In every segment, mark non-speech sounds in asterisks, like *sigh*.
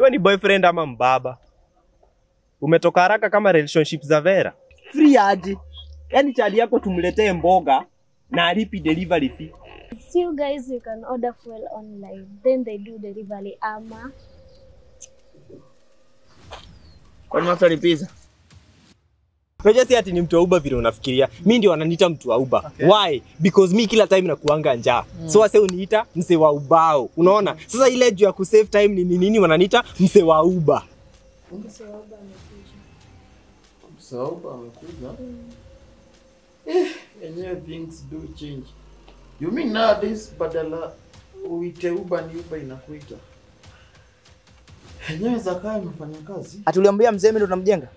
Wewe ni boyfriend ama mbaba? Umetoka haraka kama relationship za Vera. Free aje? Yaani chali yako tumletee mboga na alipi delivery fee. So you guys, you can order fuel online. Then they do delivery ama. Kwani watu walipiza? Unajua si ati ni mtu wa uba vile unafikiria. Mi ndio wananiita mtu wa uba Okay. Why? Because mi kila time nakuanga njaa. Mm. So wase uniita mse wa ubao. Unaona? Sasa ile juu ya kusave time ni nini nini wananiita mse wa Uber. uba amekuja. Mse wa Uber amekuja. Eh, enyewe things do change. You mean nowadays badala uite Uber ni Uber inakuita. Enyewe Zakayo amefanya kazi. Atuliambia mzee mimi ndo tunamjenga.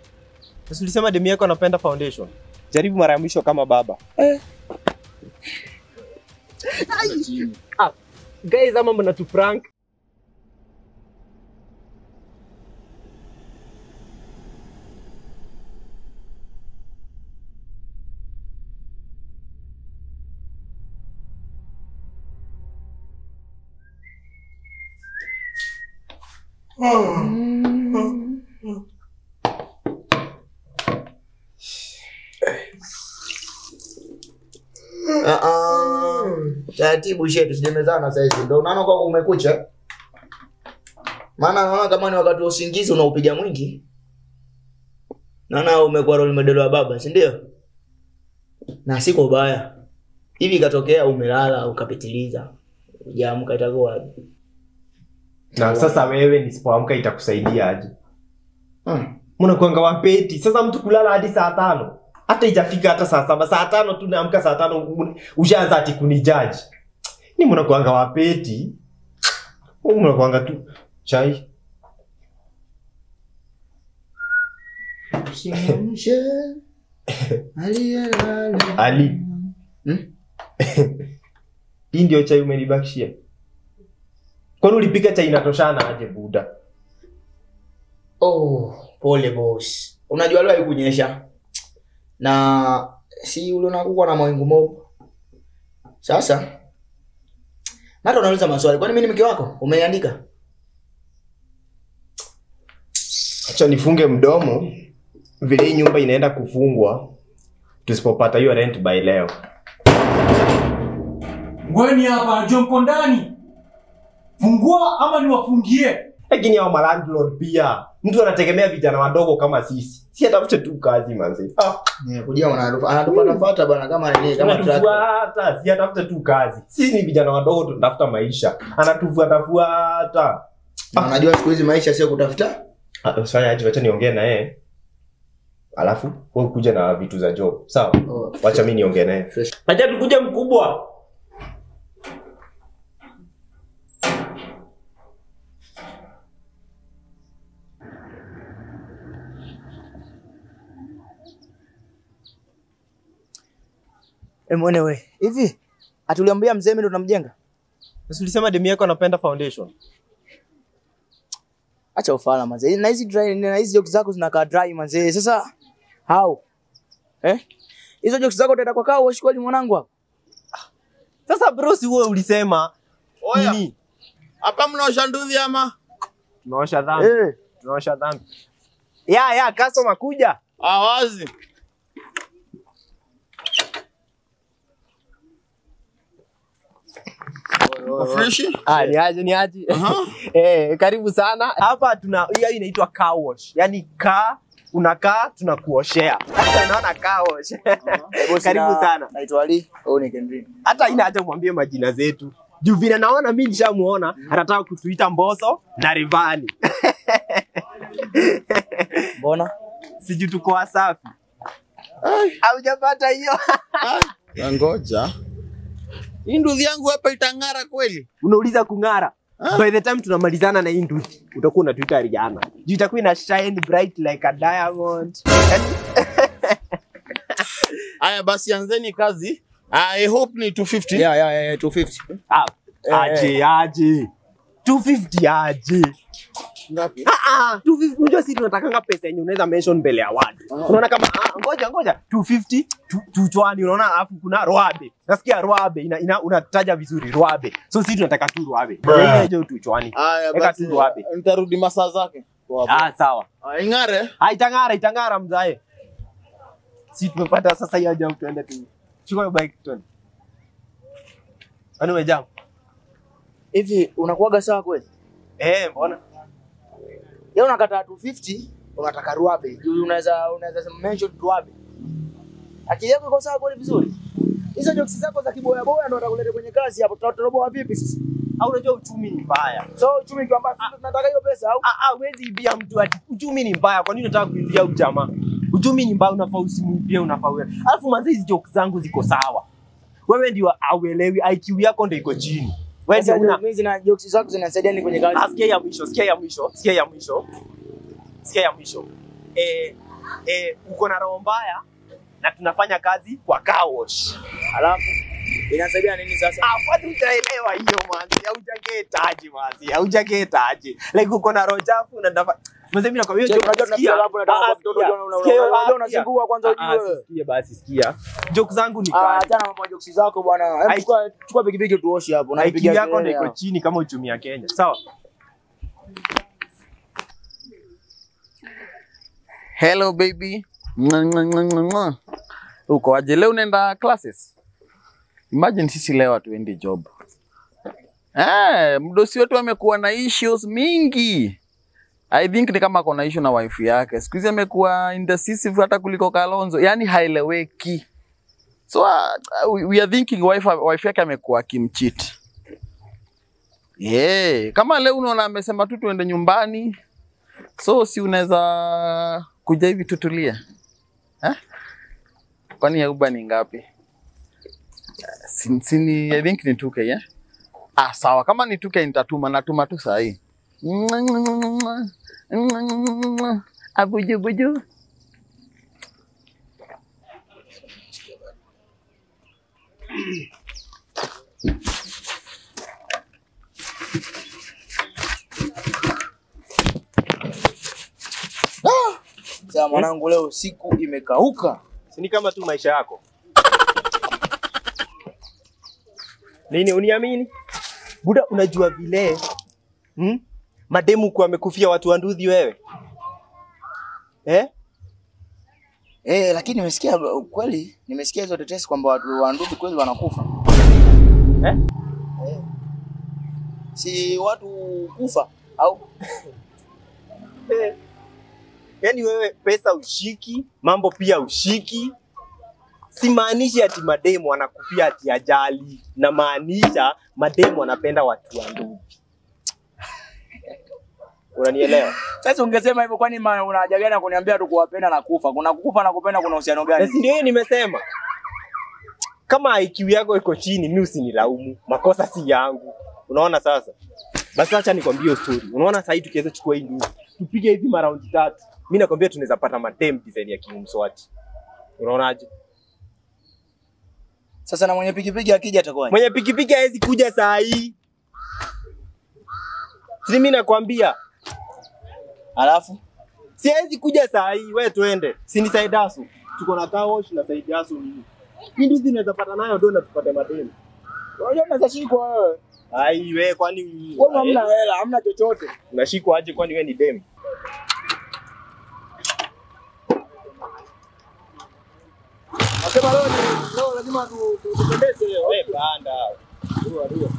Sasa ulisema demu yako anapenda foundation. Jaribu mara ya mwisho kama baba. Ah, guys ama mnatu prank? Ah ah. Taratibu shetu sijemezana sasa hivi. Ndio unaona kwa umekucha. Maana naona kama ni wakati wa usingizi unaupiga mwingi. Naona umekuwa role model wa baba, si ndio? Na si kwa ubaya. Hivi ikatokea umelala ukapitiliza. ujaamka itakuwa? Na sasa wewe nisipoamka itakusaidia aje? Hmm. Mnakuanga wapeti. Sasa mtu kulala hadi saa tano. Hata ijafika hata saa saba. Saa tano tu naamka saa tano ushaanza ati kunijaji. Ni munakwanga wapeti. Au mnakuanga tu chai. *laughs* Ali. Hmm? *laughs* Hii ndio chai umenibakishia. Kwani ulipika chai inatoshana aje buda? Oh, pole boss. Unajua leo haikunyesha. Na si ule unakuwa na mawingu mob. Sasa Nata unauliza maswali. Kwani mimi ni mke wako? Umeandika? Acha nifunge mdomo vile hii nyumba inaenda kufungwa tusipopata hiyo rent by leo. Ngweni hapa najua mko ndani. Fungua ama niwafungie? Lakini hao malandlord pia mtu anategemea vijana wadogo kama sisi. Si atafute tu kazi manzi. Ah, Eh, kujia anatufa anatufuata fuata bana kama nini kama tractor. si atafute tu kazi. Sisi ni vijana wadogo tunatafuta maisha. anatufuatafuata fuata. Na Unajua siku hizi maisha sio kutafuta. Ah, Usifanye aje, wacha niongee na yeye. Alafu wewe kuja na vitu za job. Sawa? Oh, Wacha mimi niongee naye. Acha tukuje mkubwa. Mwone we. Hivi atuliambia mzee mimi ndo tunamjenga. Sasa ulisema demu yako anapenda foundation. Acha ufala mazee. Na hizi dry na hizi jokes zako zinakaa dry mazee. Sasa how? Eh? Hizo jokes zako utaenda kwa kao wash kweli mwanangu hapo. Sasa bro, si wewe ulisema Oya. nini? Hapa mnaosha nduvi ama? Tunaosha dhambi. Eh. Tunaosha dhambi. Ya ya, customer kuja. Awazi. Freshi? Ah, ni aje ni aje. *laughs* eh, karibu sana. Hapa tuna hiyo inaitwa car wash. Yaani car unakaa tunakuoshea. Naona car wash. Karibu sana. Naitwa Ali. Oh, ni Kendrick. Hata ina hata umwambie majina zetu. Juu vile naona mimi nishamuona anataka kutuita Mboso na Rivani. *laughs* Mbona? Sijui tuko wasafi. Haujapata hiyo? Ngoja. Hii nduthi yangu hapa itang'ara kweli? Unauliza kung'ara. By the time tunamalizana na hii nduthi, utakuwa unatuita Rihanna. Juu itakuwa ina shine bright like a diamond. *laughs* Haya basi anzeni kazi. I hope ni 250. Yeah, yeah, yeah, 250. Ah, aje aje. 250 aje. Ngapi? Ah, ah, 250 unajua si tunatakanga pesa yenye unaweza mention mbele ya watu. Unaona kama ah, ngoja ngoja 250 tu- tuchwani unaona alafu kuna Rwabe. Nasikia Rwabe ina, ina unataja vizuri Rwabe. So sisi tunataka tu Rwabe. Ile hiyo tuchwani. Weka tu wapi? Nitarudi masaa zake. Ah, sawa. Ah, ing'are. Ah, itang'ara itang'ara mzae. Sisi tumepata sasa hiyo jam tuende tu. Chukua bike tuende. Kwani jam. Hivi unakuwaga sawa kweli? Eh, mbona? Yeye unakataa 250, unataka ruabe. Juu unaweza unaweza mention ruabe. Akili yako iko sawa kweli vizuri? Hizo jokes zako za kiboya boya ndo atakuleta kwenye kazi hapo. Tutatoboa vipi sisi? Au unajua uchumi ni mbaya. So uchumi kwa mbaya, tunataka hiyo pesa au? Ah, ah, huwezi ibia mtu ati uchumi ni mbaya. Kwa nini unataka kuibia ujamaa? Uchumi ni mbaya, unafaa usimuibie, unafaa wewe. Alafu manzi hizi jokes zangu ziko sawa. Wewe ndio auelewi, IQ yako ndio iko chini. Wewe una mimi zina jokes zako zinasaidia ni kwenye kazi. Ah, sikia ya mwisho, sikia ya mwisho, sikia ya mwisho. Sikia ya mwisho. Eh, eh, uko na roho mbaya na tunafanya kazi kwa car wash. Alafu inasaidia nini sasa? Ah, kwani utaelewa hiyo manzi? Haujagetaje manzi? Haujagetaje? Like uko na roho chafu na Mzee mimi nakwambia Che, unajua sikia. tunapiga lapu, unataka kwa mtoto, sikia. unajua una- Sikia hiyo, unajua unazingua kwanza. Ujue. sikia basi sikia. Joke zangu ni kali. achana mambo jokes zako bwana. Hebu chukua chukua pikipiki tuoshe hapo. IQ Unaipigia yako ndio iko chini kama uchumi ya Kenya. Sawa? Hello baby. Uko aje leo unaenda classes? Imagine sisi leo hatuendi job. Eh, mdosi wetu amekuwa na issues mingi. I think ni kama ako na issue na wife yake. Siku hizi amekuwa indecisive hata kuliko Kalonzo. Yaani haeleweki. So uh, we, are thinking wife, wife yake amekuwa akimcheat. Yeah, kama leo unaona amesema tu tuende nyumbani. So si unaweza kuja hivi tutulie eh? Kwani ya Uber ni ngapi? Sini, si I think ni 2K eh? Ah, sawa kama ni 2K nitatuma, natuma tu saa hii. Abuju buju. Sasa mwanangu, leo siku imekauka. Si ni kama tu maisha yako. Nini uniamini? Buda unajua vile hmm? Mademu kwa amekufia watu wa nduthi wewe. Eh? Eh, lakini nimesikia kweli, nimesikia hizo tetesi kwamba watu wa nduthi kweli wanakufa. Eh? Eh. Si watu kufa au? *laughs* Eh. Yaani wewe pesa ushiki, mambo pia ushiki. Simaanishi ati mademu anakufia ati ajali, na maanisha mademu anapenda watu wa ndugu. Unanielewa? Sasa ungesema hivyo, kwani una haja gani ya kuniambia tu kuwapenda na kufa? Kuna kufa na kupenda kuna uhusiano gani? si ndio hiyo nimesema. Kama IQ yako iko chini, mimi usinilaumu. Makosa si yangu. Unaona sasa? Basi acha nikwambie story. Unaona sasa hii tukiweza chukua hii ndugu. Tupige hivi maraundi tatu. Mimi nakwambia tunaweza pata madem design ya King Mswati. Unaonaje? Sasa na mwenye pikipiki akija atakuwa Mwenye pikipiki hawezi kuja saa hii. Si mimi nakwambia, alafu siwezi kuja saa hii. Wewe twende. Si ni side hustle. Tuko na car wash na side hustle nini? Hii ndizi naweza pata nayo ndio na tupate madeni. unajua unaweza shikwa wewe. Ai wewe kwani Wewe hamna hela, hamna chochote. unashikwa aje kwani wewe ni demu? Nasema leo ni leo lazima tu- tu- leo. Wewe panda. Dua, dua.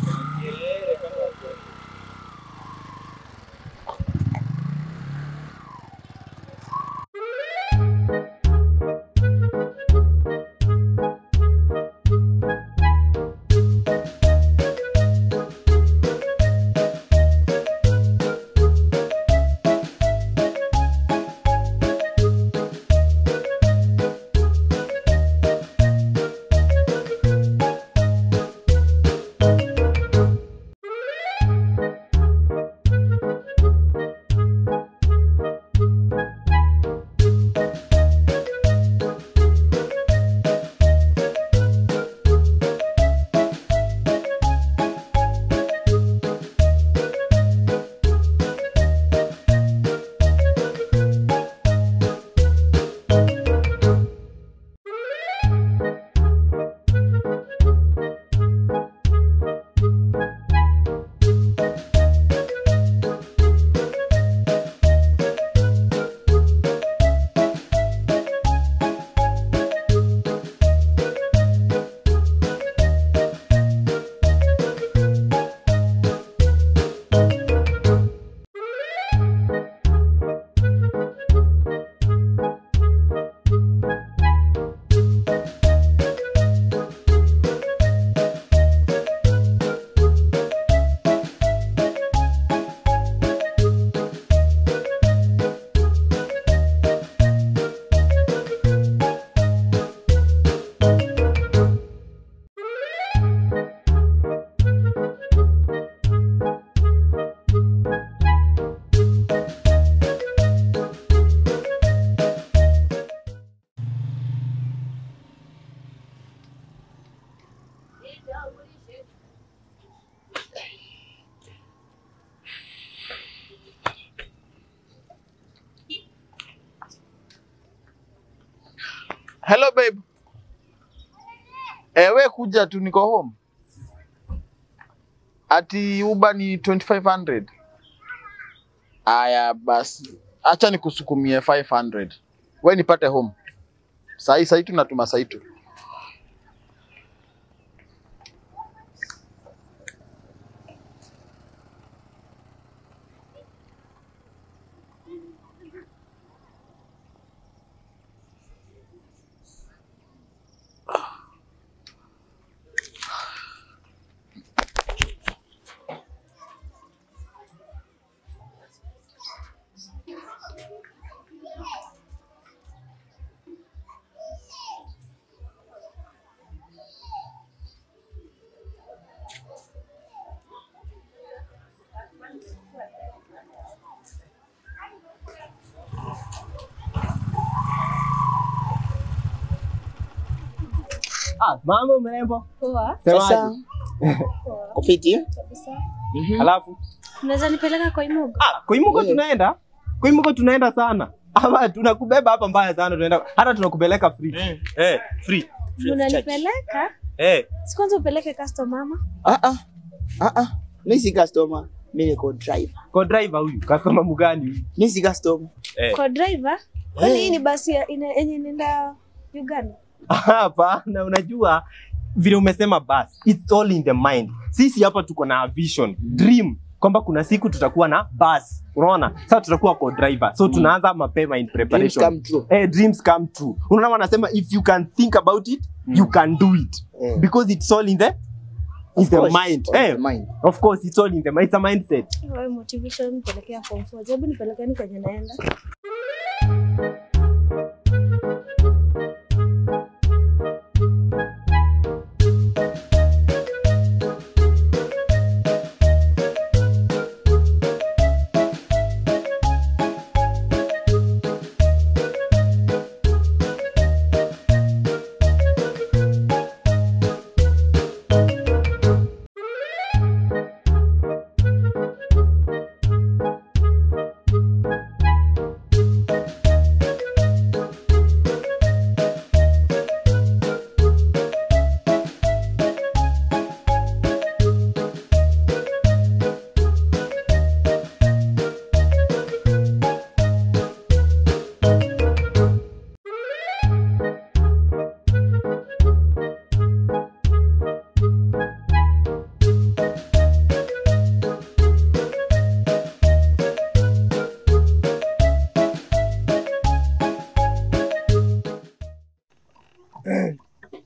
Kuja tu niko home. Ati Uber ni 2500. Aya basi. Acha nikusukumie 500. We nipate home. Sahi sahi tunatuma sahi tu. Ah, mambo mrembo. Poa Sawa. *laughs* Kufiti? kabisa. Alafu Unaweza nipeleka kwa Imugo? ah, yeah. tunaenda. Koimuko tunaenda sana. *laughs* Ama tunakubeba hapa mbaya sana tunaenda. Hata tunakupeleka free. Eh, free. Unanipeleka? Eh, Si kwanza upeleke customer mama. Ah ah. Ah ah. Mimi si customer. Mimi niko driver. Co-driver huyu, customer mgani huyu? Mimi si customer. Eh. Co-driver? Kwani hii ni basi ya- ina- yenye inaenda Uganda? Hapana, unajua vile umesema bas it's all in the mind. Sisi hapa tuko na vision, dream kwamba kuna siku tutakuwa na bus. Unaona? Sasa tutakuwa co driver. So tunaanza mapema in Dreams preparation. come true. Eh, dreams come true. Unaona wanasema if you can think about it, you can do it. Eh. Because it's all in the Of the mind. Eh, the mind. of course it's all in the mind. It's a mindset. Motivation nipelekea form 4. Hebu nipelekeni kwenye naenda.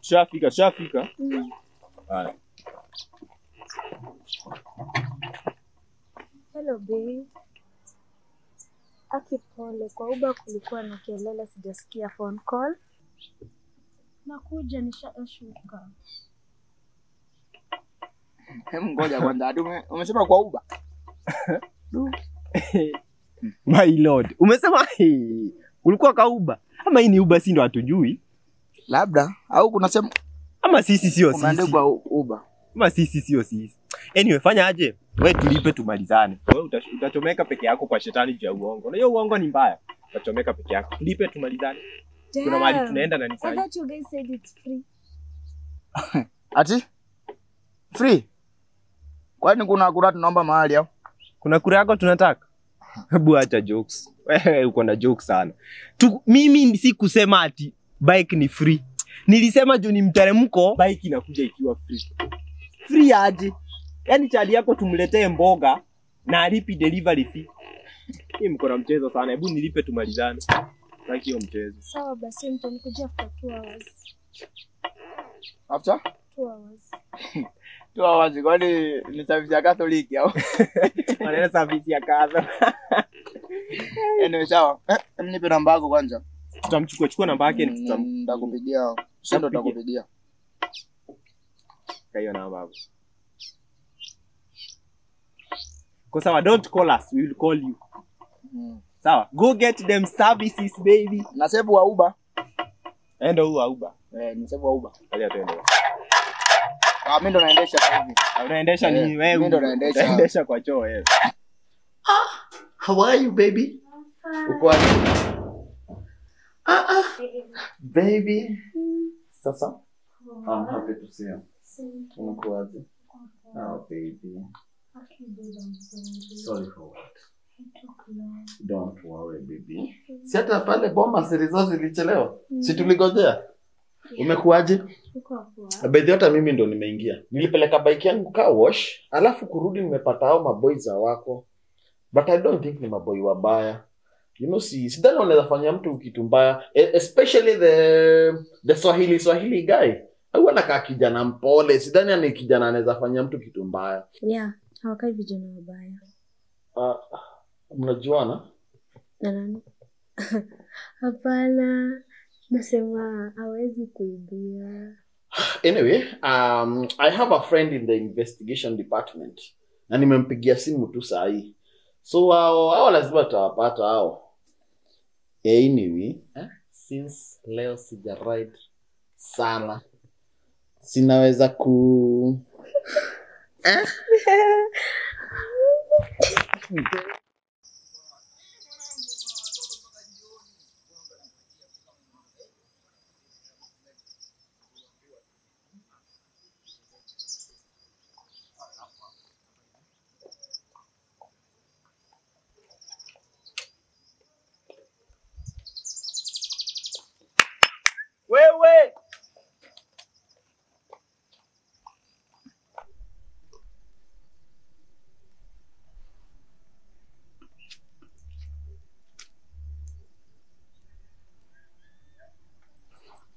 Shafika, shafika. Mm. Haya. Hello babe. Aki pole, kwa uba kulikuwa na kelele, sijasikia phone call. Nakuja nishashuka. Hem, ngoja kwanza. Umesema kwa uba *laughs* *laughs* My lord. Umesema hii. ulikuwa kauba. Ama hii ni uba? si ndo hatujui? Labda au kuna sema Ama sisi sio sisi. umeandikwa Uber. Ama sisi sio sisi. Anyway, fanya aje? Wewe tulipe tumalizane. Wewe utachomeka peke yako kwa shetani juu ya uongo. Na hiyo uongo ni mbaya. Utachomeka peke yako. Tulipe tumalizane. Kuna mahali tunaenda na ni I thought you guys said it's free. *laughs* Ati? Free? Kwani kuna kura tunaomba mahali au? Kuna kura yako tunataka? *laughs* Hebu acha jokes. *laughs* Wewe uko na jokes sana. Tu, mimi si kusema ati bike ni free. Nilisema juu ni mteremko, bike inakuja ikiwa free. Free aje? Yaani chali yako tumletee mboga na alipi delivery fee. Hii mko na mchezo sana. Hebu nilipe tumalizane. Sitaki hiyo mchezo. Sawa basi mtanikujia after two hours. After? Two hours. *laughs* Tu awazi kwani ni service ya Catholic au? *laughs* Wanaenda service ya kaza. Anyway, sawa. Mnipe em, nipe namba yako kwanza. Tutamchukua chukua namba yake Mm, Nitakupigia. sasa nitakupigia. hiyo namba hapo. Kwa sawa, don't call us, we will call you. Mm. Sawa, go get them services baby. Na save wa Uber. Enda huo Uber. Eh, ni save wa Uber. Alia tuende. Ah, mimi ndo naendesha sasa hivi. Unaendesha ni wewe? mimi ndo naendesha. naendesha kwa choo wewe. How are you baby? Uko wapi? Baby. Sasa? I'm tout ça. see me Umekuaje? Oh, baby. Sorry for what? Don't worry, baby. Si hata pale bomba zilizo zilichelewa. Si tuligojea? Umekuaje? Bedhi hata mimi ndo nimeingia. Nilipeleka bike yangu car wash, alafu kurudi nimepata hao maboys za wako. But I don't think ni maboi wabaya. You know, si sidhani wanaweza fanya mtu kitu mbaya, E- especially the the Swahili Swahili guy. Au anakaa kijana mpole, sidhani ani kijana anaweza fanya mtu kitu mbaya. Yeah, hawakai vijana wabaya. Uh, mnajuana? Na nani? *laughs* Hapana, nasema hawezi kuibia. Anyway, um, I have a friend in the investigation department na nimempigia simu tu saa hii, so hao hao lazima tutawapata hao. Anyway, eh, since leo sija ride sana, sinaweza ku eh? *laughs* Wewe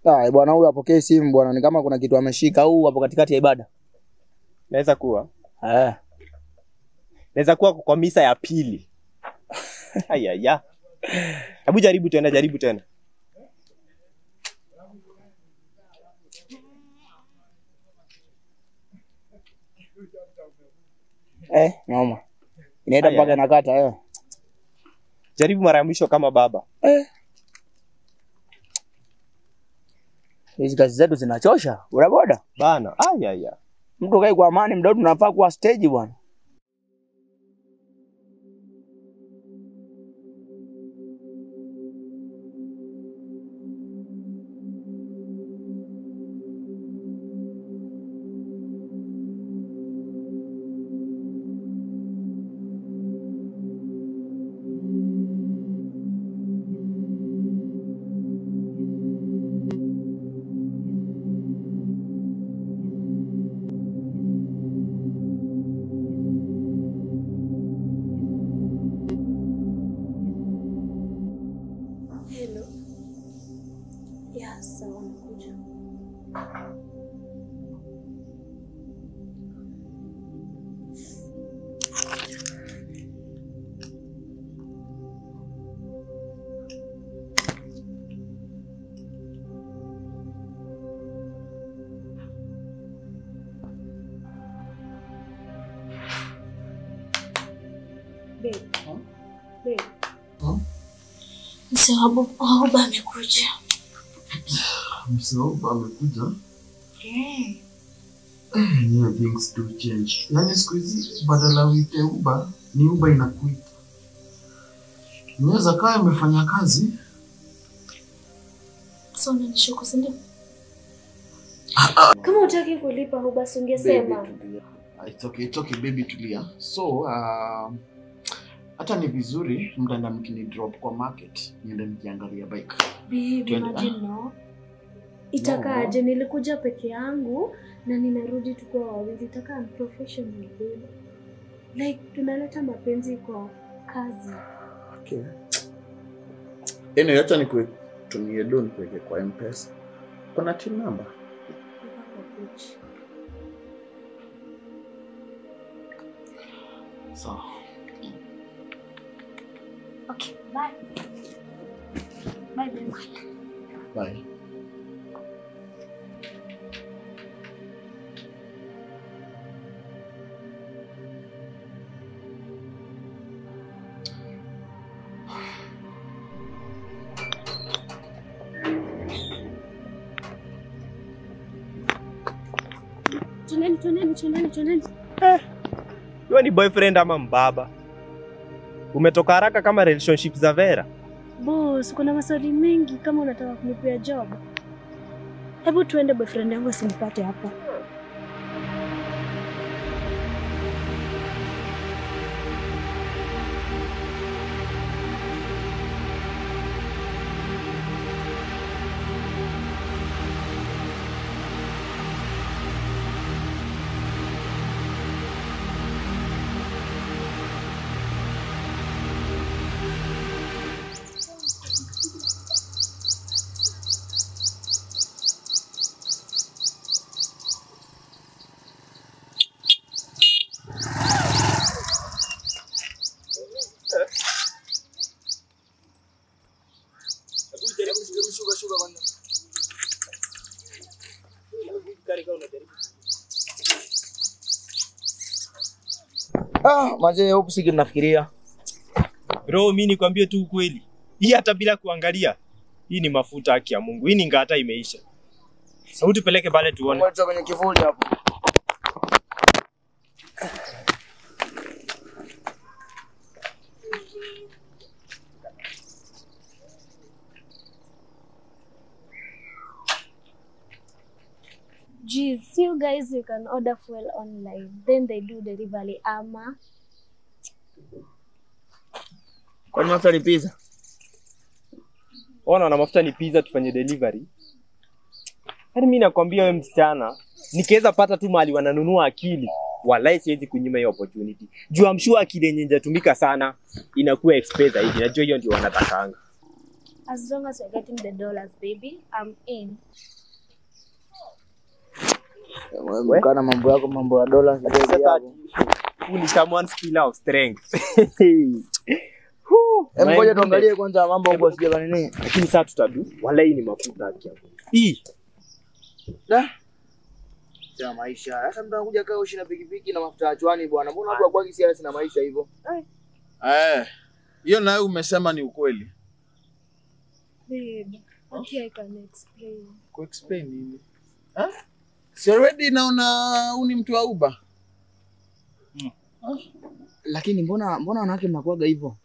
Ah, bwana huyu apokee simu bwana, ni kama kuna kitu ameshika au hapo katikati ya ibada. naweza kuwa Eh. naweza kuwa kwa misa ya pili. *laughs* Ayaya, hebu jaribu tena, jaribu tena. Eh, noma. Inaenda mpaka nakata eh. Jaribu mara ya mwisho kama baba. Hizi kazi zetu zinachosha. Bodaboda. Bana, aya Mtu kae kwa amani, mdau tunafaa kuwa stage bwana. Mzee Oba amekuja. Msaoba amekuja. Eh. Yeah, things do change. Yaani siku hizi badala uite Uba, ni Uba inakuita. Inaweza kaa imefanya kazi. So unanishuku si ndio? Kama utaki kulipa Uba, si ungesema. Ah, It's okay, it's okay, baby tulia. So, um, hata ni vizuri mtaenda mkini drop kwa market niende nikiangalia bike. Babe, imagine no. Itakaaje? Nilikuja peke yangu na ninarudi tukiwa wawili. Itakaa unprofessional babe. Like tunaleta mapenzi kwa kazi. Okay. Anyway, hata nikutumie do nikuweke kwa M-Pesa. Kuna team number? Sawa. Okay, bye. Bye babe. Bye. Twendeni, twendeni, twendeni, Eh, Wewe ni boyfriend ama mbaba? Umetoka haraka kama relationship za Vera? Boss, kuna maswali mengi kama unataka kunipea job. Hebu tuende, boyfriend yangu asinipate hapa. Ah, mazee huku siki nafikiria. Bro, mimi nikwambie tu ukweli, hii hata bila kuangalia, hii ni mafuta, haki ya Mungu. Hii ni ngata imeisha. Sauti peleke pale tuone. Ngoja kwenye kivuli hapo. Geez, you guys you can order fuel online. Then they do delivery ama Kwani mafuta ni pizza? Ona na mafuta ni pizza, tufanye delivery. Hadi mimi nakwambia wewe msichana, nikiweza pata tu mali wananunua akili, wallahi siwezi kunyima hiyo opportunity. Juu I'm sure akili yenye inatumika sana inakuwa expensive zaidi. Najua hiyo ndio wanatakanga. as long as you're getting the dollars, baby, I'm in. Kana mambo yako mambo ya dola. *laughs* Ngoja tuangalie kwanza mambo huko sija nini. Lakini sasa tutadu, walai ni mafuta haki ya Hii Da. Ya maisha. Sasa mtu anakuja kaa ushi na pikipiki na mafuta ya chwani bwana. Mbona watu wakwagi na maisha hivyo? Eh, hiyo nayo umesema ni ukweli. Babe, okay, I can explain. Kuexplain nini? Ha? Si already naona huu ni mtu wa Uber. Lakini mbona mbona wanawake mnakuaga hivyo?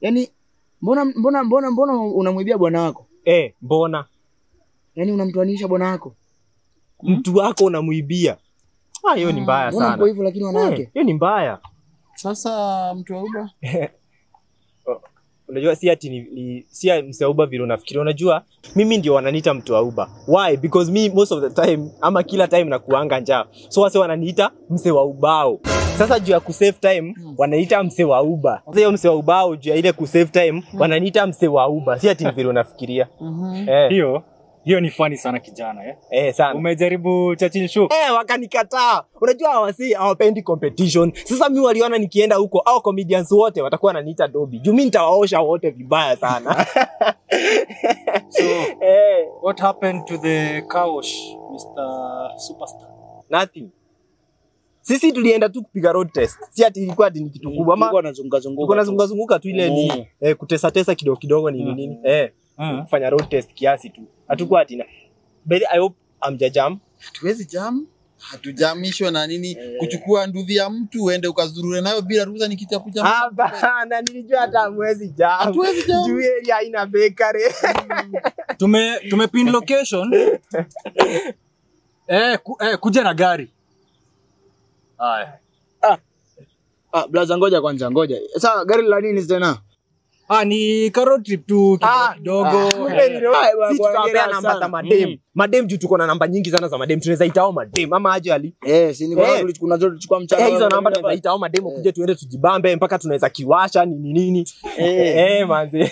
Yaani mbona mbona mbona mbona unamwibia bwana wako? eh, mbona Yaani unamtoanisha bwana wako? mtu wako unamwibia. Ah, hiyo ni mbaya sana. Mbona kwa hivyo lakini wanawake? Eh, Hiyo ni mbaya. Sasa mtu wa Uber? *laughs* Unajua si ati ni, ni si msauba vile unafikiria. Unajua mimi ndio wananiita mtu wa uba Why? Because me most of the time ama kila time nakuanga njaa. So wase wananiita mse wa ubao. Sasa juu ya kusave time wananiita mse wa uba Sasa hiyo mse wa ubao juu ya ile kusave time wananiita mse wa uba Si ati ni vile unafikiria. mm -hmm. Eh, Hiyo hiyo ni fani sana kijana eh. eh sana. Umejaribu Churchill show? Eh, wakanikataa. Unajua hawasi hawapendi competition. Sasa mi waliona nikienda huko au comedians wote watakuwa wananiita Dobi. Juu mi nitawaosha wote vibaya sana. *laughs* So *laughs* eh, what happened to the car wash Mr. Superstar? nothing. Sisi tulienda tu kupiga road test. Si ati ilikuwa ati ni kitu kubwa ama Tulikuwa tunazunguka zunguka. tulikuwa nazunguka zunguka tu ile ni Mm. eh, kutesa tesa kidogo kidogo nini Mm. nini. Eh, Mm. kufanya road test kiasi tu. Hatukuwa atina But I hope amjajam. Hatuwezi jam. Hatujamishwa na nini kuchukua nduthi ya mtu uende ukazurure nayo bila ruhusa ni kitu ya kujam. Hapana, nilijua hata hamwezi jam. Hatuwezi jam. Juu area haina bakery. Tume tumepin location. *laughs* eh, ku, eh, kuja na gari. Haya. Ah, blaza ngoja kwanza ngoja. Sasa gari la nini tena? Ah, ni trip tu Ah, kidogo ah. Ay, Si tutawapea namba za madem. Mm. Madem juu tuko na namba nyingi sana za madem. Tunaweza itao madem ama aje ali. Eh, si ni kwa Eh. kuna zote tuchukua mchana. Eh, hizo namba tunaweza ita madem kuja tuende tujibambe mpaka tunaweza kiwasha nini nini. Eh. Eh, manzi.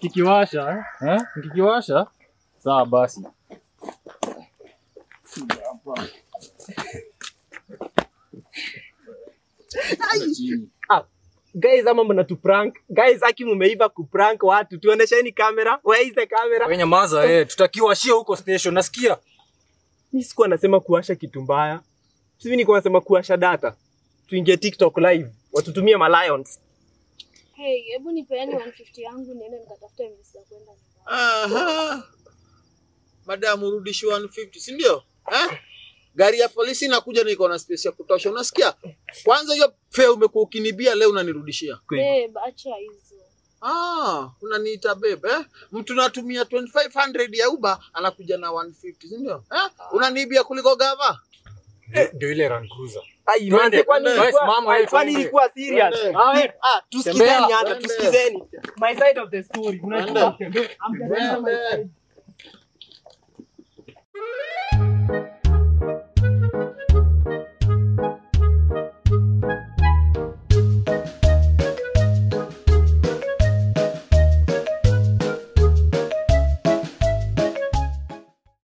Kikiwasha, eh? Kikiwasha. Sawa basi. Ah, guys ama mnatu prank. Guys aki mumeiva ku prank watu. Tuonesheni kamera. Where is the camera? Wewe nyamaza eh, tutakiwashia huko station. Nasikia? Mimi sikuwa nasema kuwasha kitu mbaya. Sisi nilikuwa nasema kuwasha data. Tuingie TikTok live. Watutumie ma lions. Hey, hebu nipeeni 150 yangu niende nikatafute mimi za kwenda. Aha. Madam urudishe 150, si ndio? Eh? Gari ya polisi inakuja na iko na space ya kutosha. Unasikia? Kwanza hiyo fare umekuwa ukinibia leo unanirudishia. Babe, acha hizo. Ah, unaniita babe eh? Mtu natumia 2500 ya Uber anakuja na 150, si ndio? Eh? Ah. Unanibia kuliko gava. Ndio ile Land Cruiser. Kwani ilikuwa serious? Ah, ah, tusikizeni hata tusikizeni. My side of the story. Unajua? I'm the